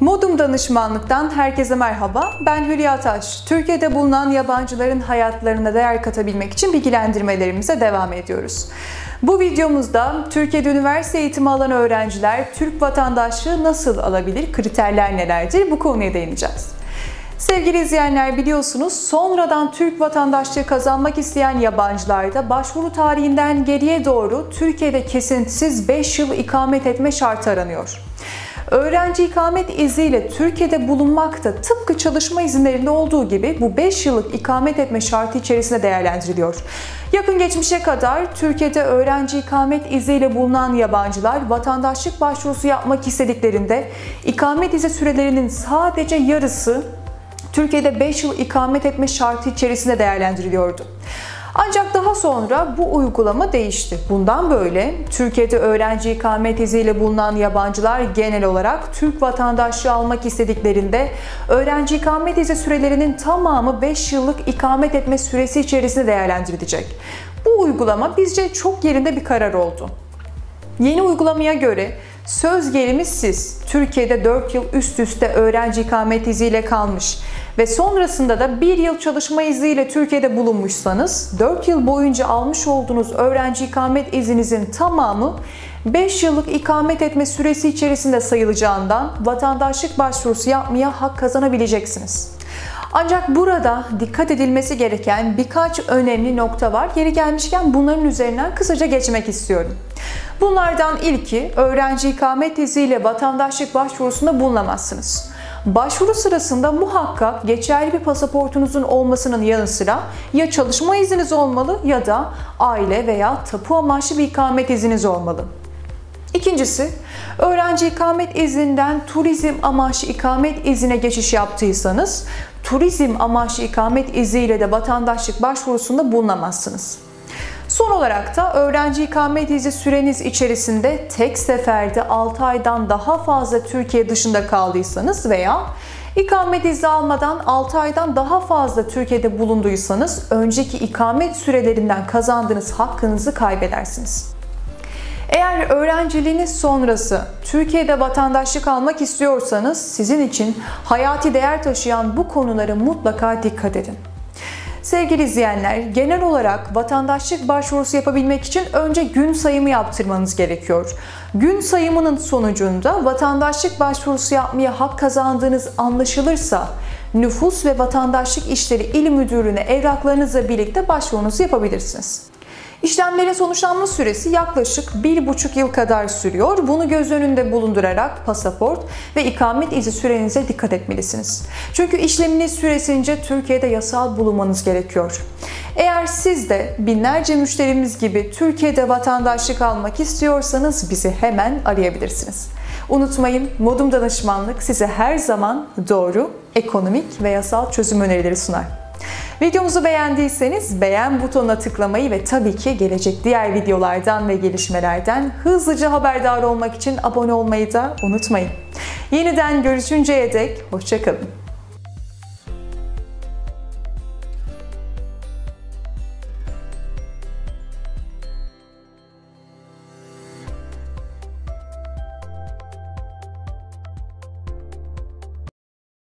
Modum Danışmanlık'tan herkese merhaba. Ben Hülya Taş. Türkiye'de bulunan yabancıların hayatlarına değer katabilmek için bilgilendirmelerimize devam ediyoruz. Bu videomuzda Türkiye'de üniversite eğitimi alan öğrenciler Türk vatandaşlığı nasıl alabilir, kriterler nelerdir bu konuya değineceğiz. Sevgili izleyenler biliyorsunuz sonradan Türk vatandaşlığı kazanmak isteyen yabancılarda başvuru tarihinden geriye doğru Türkiye'de kesintisiz 5 yıl ikamet etme şartı aranıyor. Öğrenci ikamet iziyle Türkiye'de bulunmak da tıpkı çalışma izinlerinde olduğu gibi bu 5 yıllık ikamet etme şartı içerisinde değerlendiriliyor. Yakın geçmişe kadar Türkiye'de öğrenci ikamet iziyle bulunan yabancılar vatandaşlık başvurusu yapmak istediklerinde ikamet izi sürelerinin sadece yarısı Türkiye'de 5 yıl ikamet etme şartı içerisinde değerlendiriliyordu. Ancak daha sonra bu uygulama değişti. Bundan böyle Türkiye'de öğrenci ikamet iziyle bulunan yabancılar genel olarak Türk vatandaşlığı almak istediklerinde öğrenci ikamet izi sürelerinin tamamı 5 yıllık ikamet etme süresi içerisinde değerlendirilecek. Bu uygulama bizce çok yerinde bir karar oldu. Yeni uygulamaya göre söz gelimi siz Türkiye'de 4 yıl üst üste öğrenci ikamet iziyle kalmış ve sonrasında da bir yıl çalışma izniyle Türkiye'de bulunmuşsanız 4 yıl boyunca almış olduğunuz öğrenci ikamet izinizin tamamı 5 yıllık ikamet etme süresi içerisinde sayılacağından vatandaşlık başvurusu yapmaya hak kazanabileceksiniz. Ancak burada dikkat edilmesi gereken birkaç önemli nokta var. Yeri gelmişken bunların üzerinden kısaca geçmek istiyorum. Bunlardan ilki öğrenci ikamet iziyle vatandaşlık başvurusunda bulunamazsınız. Başvuru sırasında muhakkak geçerli bir pasaportunuzun olmasının yanı sıra ya çalışma izniniz olmalı ya da aile veya tapu amaçlı bir ikamet izniniz olmalı. İkincisi, öğrenci ikamet izninden turizm amaçlı ikamet izine geçiş yaptıysanız, turizm amaçlı ikamet iziyle de vatandaşlık başvurusunda bulunamazsınız. Son olarak da öğrenci ikamet izni süreniz içerisinde tek seferde 6 aydan daha fazla Türkiye dışında kaldıysanız veya ikamet izni almadan 6 aydan daha fazla Türkiye'de bulunduysanız önceki ikamet sürelerinden kazandığınız hakkınızı kaybedersiniz. Eğer öğrenciliğiniz sonrası Türkiye'de vatandaşlık almak istiyorsanız sizin için hayati değer taşıyan bu konulara mutlaka dikkat edin. Sevgili izleyenler, genel olarak vatandaşlık başvurusu yapabilmek için önce gün sayımı yaptırmanız gerekiyor. Gün sayımının sonucunda vatandaşlık başvurusu yapmaya hak kazandığınız anlaşılırsa Nüfus ve Vatandaşlık İşleri İl Müdürlüğü'ne evraklarınızla birlikte başvurunuzu yapabilirsiniz. İşlemlerin sonuçlanma süresi yaklaşık 1,5 yıl kadar sürüyor. Bunu göz önünde bulundurarak pasaport ve ikamet izi sürenize dikkat etmelisiniz. Çünkü işleminiz süresince Türkiye'de yasal bulunmanız gerekiyor. Eğer siz de binlerce müşterimiz gibi Türkiye'de vatandaşlık almak istiyorsanız bizi hemen arayabilirsiniz. Unutmayın Modum Danışmanlık size her zaman doğru, ekonomik ve yasal çözüm önerileri sunar. Videomuzu beğendiyseniz beğen butonuna tıklamayı ve tabii ki gelecek diğer videolardan ve gelişmelerden hızlıca haberdar olmak için abone olmayı da unutmayın. Yeniden görüşünceye dek hoşçakalın.